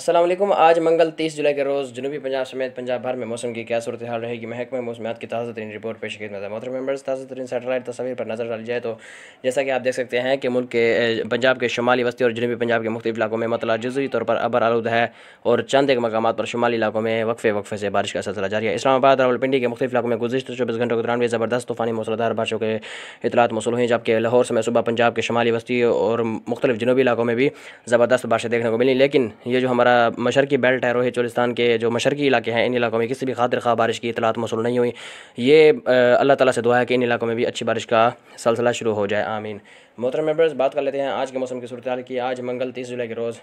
السلام علیکم، آج منگل تیس جولائی کے روز جنوبی پنجاب سمیت پنجاب بھر میں موسم کی کیا صورتحال رہے گی؟ محکمہ موسمیات کی تازہ ترین رپورٹ پیش خدمت ہے۔ محترم ممبرز، تازہ ترین سیٹلائٹ تصاویر پر نظر ڈالی جائے تو جیسا کہ آپ دیکھ سکتے ہیں کہ ملک کے پنجاب کے شمالی وسطی اور جنوبی پنجاب کے مختلف علاقوں میں مطلع جزوی طور پر ابر آلود ہے اور چند ایک مقامات پر شمالی علاقوں میں وقفے وقفے سے بارش کا سلسلہ جاری ہے۔ اسلام آباد، راول پنڈی کے مختلف علاقوں میں گزشتہ چوبیس گھنٹوں کے دوران بھی زبردست طوفانی موسلادھار بارشوں کے اطلاعات موصول ہوئی جبکہ لاہور سے صبح پنجاب کے شمالی وسطی اور مختلف جنوبی علاقوں میں بھی زبردست بارشیں دیکھنے کو ملی۔ لیکن یہ جو ہمارا مشرقی بیلٹ ہے روہی چولستان کے جو مشرقی علاقے ہیں، ان علاقوں میں کسی بھی خاطر خواہ بارش کی اطلاعات موصول نہیں ہوئی یہ اللہ تعالیٰ سے دعا ہے کہ ان علاقوں میں بھی اچھی بارش کا سلسلہ شروع ہو جائے۔ آمین۔ محترم ممبرز، بات کر لیتے ہیں آج کے موسم کی صورتحال کی۔ آج منگل تیس جولائی کے روز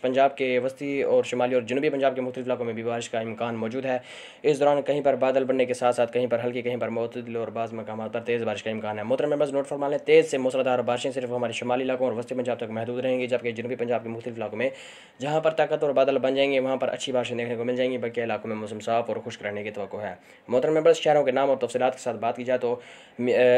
پنجاب کے وسطی اور شمالی اور جنوبی پنجاب کے مختلف علاقوں میں بھی بارش کا امکان موجود ہے۔ اس دوران کہیں پر بادل بننے کے ساتھ ساتھ کہیں پر ہلکی، کہیں پر معتدل اور بعض مقامات پر تیز بارش کا امکان ہے۔ محترم ممبرز، نوٹ فرما لیں، تیز سے موسلادھار بارشیں صرف ہمارے شمالی علاقوں اور وسطی پنجاب تک محدود رہیں گی، جبکہ جنوبی پنجاب کے مختلف علاقوں میں، جہاں پر تک طاقت اور بادل بن جائیں گے، وہاں پر اچھی بارشیں دیکھنے کو مل جائیں گی۔ بلکہ علاقوں میں موسم صاف اور خشک رہنے کی توقع ہے۔ محترم ممبرس شہروں کے نام اور تفصیلات کے ساتھ بات کی جائے تو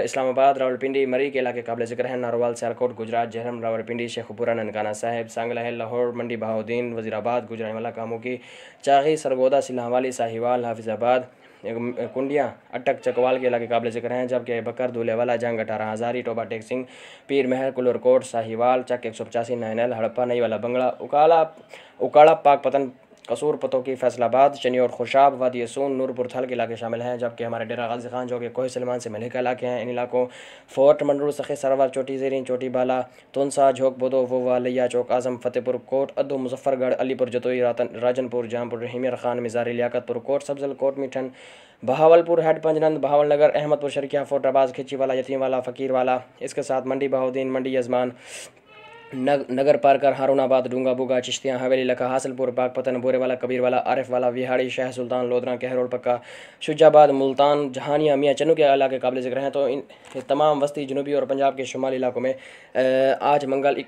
اسلام آباد راول پنڈی مری کے علاقے قابل ذکر ہیں۔ ناروال، سیالکوٹ، گجرات، جہرم راول پنڈی شیخ پورہ ننکانہ صاحب، سانگلہ لاہور، منڈی بہاؤدین وزیر آباد گجرا والا کاموں کی چاغی، سرگودا سلہ والی، ساہیوال، حافظ آباد۔ کنڈیاں اٹک چکوال کے علاقے قابل ذکر ہیں، جبکہ بکر دولے والا، جنگ اٹھارہ ہزاری ٹوبا ٹیک سنگھ، پیر، مہر، کلور کوٹ، ساہیوال، چک ایک سو پچاسی نائنل ہڑپا، نئی والا، بنگلہ، اکالا اکاڑا پاک پتن قصور پتوں کی فیصل آباد، چنی اور خوشاب، وادی سون نورپور تھل کے علاقے شامل ہیں، جبکہ ہمارے ڈیرا غازی خان جو کہ کوہ سلمان سے ملے کے علاقے ہیں، ان علاقوں فورٹ منڈور سخی سرور، چوٹی زیرین، چوٹی بالا تنسا جھوک بدو ووا لیا چوک، اعظم، فتح پور کوٹ، ادو، مظفر گڑھ، علی پور، جتوئی راجن پور جہاں پور رحیم Khan Mazari Liaquatpur, Kot, Sabzal Kot, Mithan, Bahawalpur, head Panjnad Bahawalnagar, Ahmadpur, Sharqia, fort آباز Khichi والا، یتیم والا، فقیر والا، اس کے ساتھ منڈی بہودین منڈی یزمان نگر پارکر ہارون آباد، ڈونگا، بوگا، چشتیاں، حویلی، لکھا، حاصل پور پاک پتن، بورے والا، کبیر والا، عارف والا وہاڑی شاہ سلطان لودھرا کہرول پکا شجہ آباد ملتان جہانیہ میاں چنو کے علاقے قابل ذکر ہیں۔ تو ان تمام وسطی جنوبی اور پنجاب کے شمالی علاقوں میں آج منگل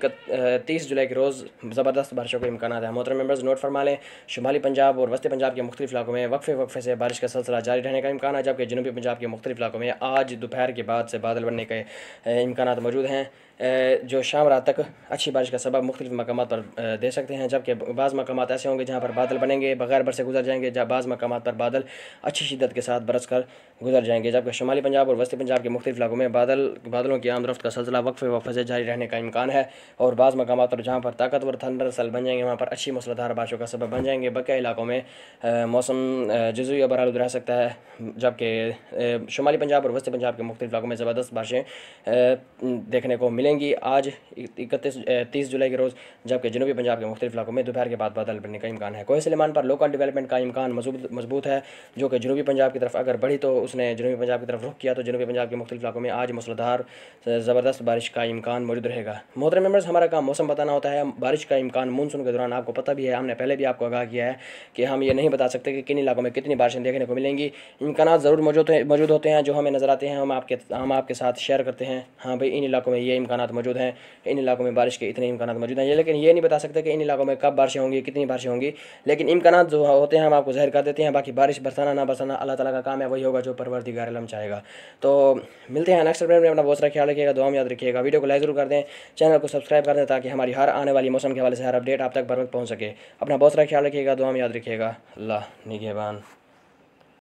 تیس جولائی کے روز زبردست بارشوں کے امکانات ہیں۔ محترم ممبرز، نوٹ فرما لیں، شمالی پنجاب اور وسطی پنجاب کے مختلف علاقوں میں وقفے وقفے سے بارش کا سلسلہ جاری رہنے کا امکان ہے، جبکہ جنوبی پنجاب کے مختلف علاقوں میں آج دوپہر کے بعد سے بادل بننے کے امکانات موجود ہیں۔ جو شام رات تک اچھی بارش کا سبب مختلف مقامات پر دے سکتے ہیں، جبکہ بعض مقامات ایسے ہوں گے جہاں پر بادل بنیں گے، بغیر برسے گزر جائیں گے، جہاں بعض مقامات پر بادل اچھی شدت کے ساتھ برس کر گزر جائیں گے، جبکہ شمالی پنجاب اور وسطی پنجاب کے مختلف علاقوں میں بادل، بادلوں کی آمد رفت کا سلسلہ وقفے وقفے سے جاری رہنے کا امکان ہے، اور بعض مقامات پر جہاں پر طاقتور تھنڈر سل بن جائیں گے، وہاں پر اچھی مسلطار بارشوں کا سبب بن جائیں گے۔ بقیہ علاقوں میں موسم جزوی اور برآلود رہ سکتا ہے، جبکہ شمالی پنجاب اور وسطی پنجاب کے مختلف علاقوں میں زبردست بارشیں دیکھنے کو ملیں گی آج اکتیس تیس جولائی کے روز، جبکہ جنوبی پنجاب کے مختلف علاقوں میں دوپہر کے بعد بادل بننے کا امکان ہے۔ کوہ سلیمان پر لوکل ڈیولپمنٹ کا امکان مضبوط ہے، جو کہ جنوبی پنجاب کی طرف اگر بڑھی تو اس نے جنوبی پنجاب کی طرف رخ کیا، تو جنوبی پنجاب کے مختلف علاقوں میں آج مسلدھار زبردست بارش کا امکان موجود رہے گا۔ محترم ممبرز ہمارا کام موسم بتانا ہوتا ہے۔ بارش کا امکان مونسون کے دوران آپ کو پتہ بھی ہے، ہم نے پہلے بھی آپ کو آگاہ کیا ہے کہ ہم یہ نہیں بتا سکتے کہ کن علاقوں میں کتنی بارشیں دیکھنے کو ملیں گی۔ امکانات ضرور موجود ہوتے ہیں جو ہمیں نظر آتے ہیں، ہم آپ کے ہم آپ کے ساتھ شیئر کرتے ہیں۔ ہاں بھائی، ان علاقوں میں یہ امکان امکانات موجود ہیں، ان علاقوں میں بارش کے اتنے امکانات موجود ہیں۔ لیکن یہ نہیں بتا سکتے کہ ان علاقوں میں کب بارشیں ہوں گی، کتنی بارشیں ہوں گی۔ لیکن امکانات جو ہوتے ہیں، ہم آپ کو ظاہر کر دیتے ہیں، باقی بارش برسانا، نہ برسانا، اللہ تعالیٰ کا کام ہے، وہی ہوگا جو پروردگار علم چاہے گا۔ تو ملتے ہیں نیکسٹ میں، اپنا بہت سارا خیال رکھیے گا، دعا میں یاد رکھیے گا۔ ویڈیو کو لائک ضرور کر دیں، چینل کو سبسکرائب کر دیں تاکہ ہماری ہر آنے والی موسم کے حوالے سے ہر اپڈیٹ آپ تک بر وقت پہنچ سکے۔ اپنا بہت سارا خیال رکھیے گا، دعا میں یاد رکھیے گا۔ اللہ نگہبان۔